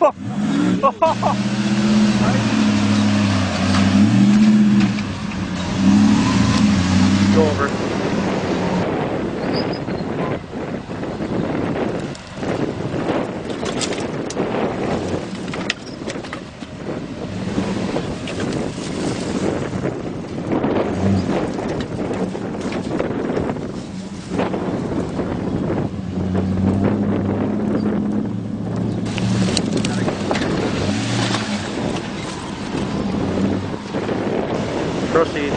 Go over. Proceed.